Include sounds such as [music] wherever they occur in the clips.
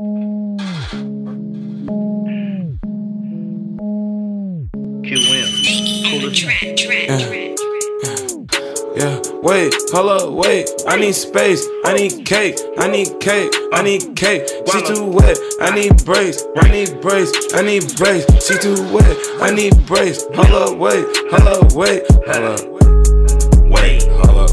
Yeah, wait, hold up, wait. I need space, I need cake, I need cake, I need cake. She too wet, I need brace, I need brace, I need brace. She too wet, I need brace. Hold up, wait, hold up, wait, hold up. Wait, hold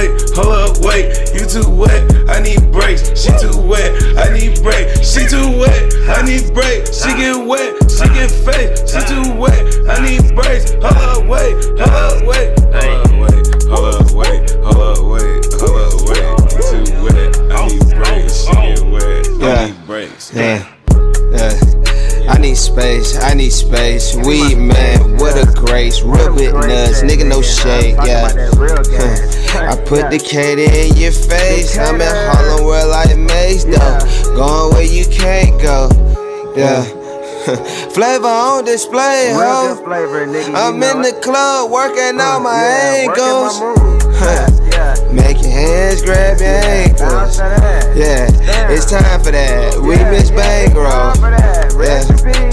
wait, hold up, wait. You too wet, I need brakes. She too wet, I need brakes. She too wet, I need brakes. She get wet, she get fake. She too wet, I need brakes. Hold up, wait, hold up, wait, hold up, wait, hold up, wait, hold up, wait, hold up, wait. You too wet, I need brakes. She get wet, I need brakes. Yeah. Yeah. I need space, I need space. Weed man, what a grace. Real bit nuts, nigga, no shade, yeah. Put the K in your face. I'm in Harlem where like Maze, though. Going where you can't go, yeah. [laughs] Flavor on display, ho. I'm in the club working out my ankles. [laughs] Make your hands grab your ankles. Yeah, it's time for that. We miss bankroll.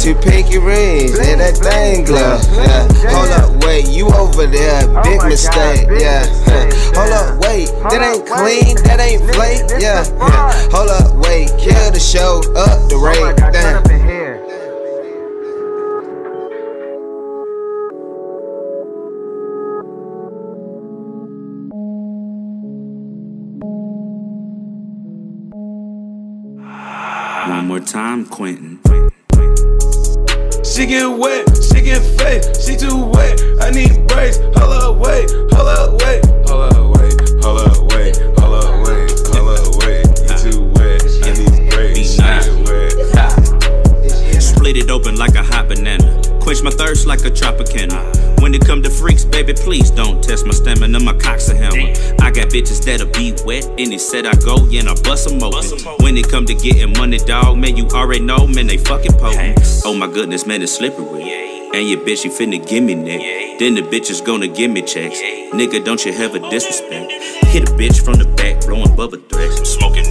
Yeah, two pinky rings and that thing glow. Yeah, hold up, wait, you over there, big mistake. Yeah, [laughs] hold up, wait, that ain't clean, that ain't flake. Yeah, hold up, wait, kill the show, up the rate. Damn. One more time, Quentin. She get wet, she get fake, she too wet. I need brakes. Hold up, wait, hold up, wait, hold up, wait, hold up, wait, hold up, wait, hold up, wait. You too wet, I need brakes. She get wet. Split it open like a hot banana. Quench my thirst like a Tropicana. When it come to freaks, baby, please don't test my stamina. My cock's a hammer. Got bitches that'll be wet. Any set I go, yeah, and I bust them open. When it come to getting money, dog, man, you already know, man, they fucking potent. Oh my goodness, man, it's slippery. And your bitch, you finna give me neck. Then the bitch is gonna give me checks. Nigga, don't you ever oh, disrespect. Hit a bitch from the back, blowing bubble threats. Smoking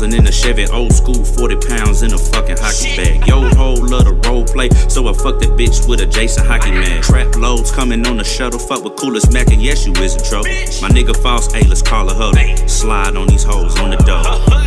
thousand in a Chevy, old school, 40 pounds in a fucking hockey bag. Yo, whole love the role play, so I fuck that bitch with a Jason hockey man. Trap loads coming on the shuttle, fuck with Coolismac, and yes, you is in trouble. My nigga false, hey, let's call a huddle. Slide on these hoes on the double.